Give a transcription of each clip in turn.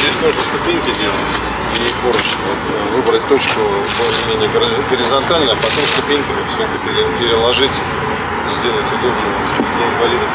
Здесь нужно ступеньки делать и. Вот, э, выбрать точку более-менее гори- горизонтально, а потом ступеньками все это пере- переложить, сделать удобно для инвалидов.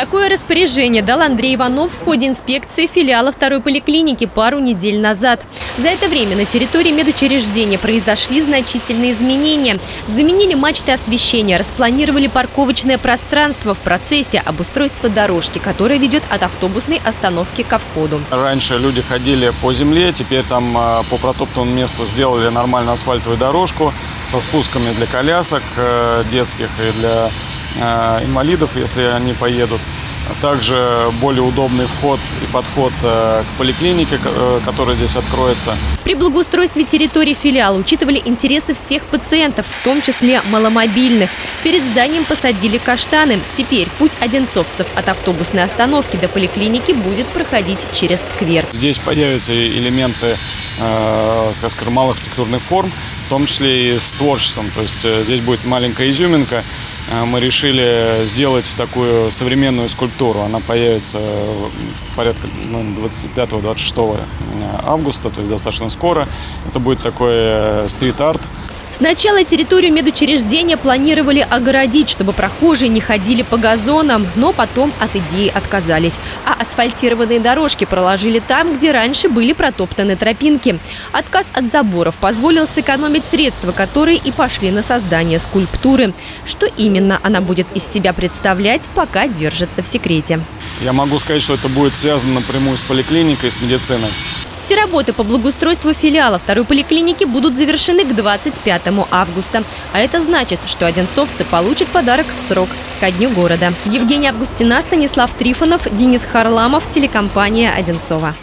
Такое распоряжение дал Андрей Иванов в ходе инспекции филиала второй поликлиники пару недель назад. За это время на территории медучреждения произошли значительные изменения. Заменили мачты освещения, распланировали парковочное пространство в процессе обустройства дорожки, которая ведет от автобусной остановки ко входу. Раньше люди ходили по земле, теперь там э, по протоптанному месту сделали нормальную асфальтовую дорожку со спусками для колясок э, детских и для инвалидов, если они поедут. А Также более удобный вход и подход э, к поликлинике, э, которая здесь откроется. При благоустройстве территории филиала учитывали интересы всех пациентов, в том числе маломобильных. Перед зданием посадили каштаны. Теперь путь одинцовцев от автобусной остановки до поликлиники будет проходить через сквер. Здесь появятся элементы, э, скажем, малоархитектурных форм, в том числе и с творчеством. То есть э, здесь будет маленькая изюминка. Э, Мы решили сделать такую современную скульптуру. Она появится порядка ну, 25-26 августа, то есть достаточно скоро. Это будет такой э, стрит-арт. Сначала территорию медучреждения планировали огородить, чтобы прохожие не ходили по газонам, но потом от идеи отказались. А асфальтированные дорожки проложили там, где раньше были протоптаны тропинки. Отказ от заборов позволил сэкономить средства, которые и пошли на создание скульптуры. Что именно она будет из себя представлять, пока держится в секрете. Я могу сказать, что это будет связано напрямую с поликлиникой, с медициной. Все работы по благоустройству филиала второй поликлиники будут завершены к 25 августа. А это значит, что одинцовцы получат подарок в срок ко дню города. Евгения Августина, Станислав Трифонов, Денис Харламов, телекомпания «Одинцова».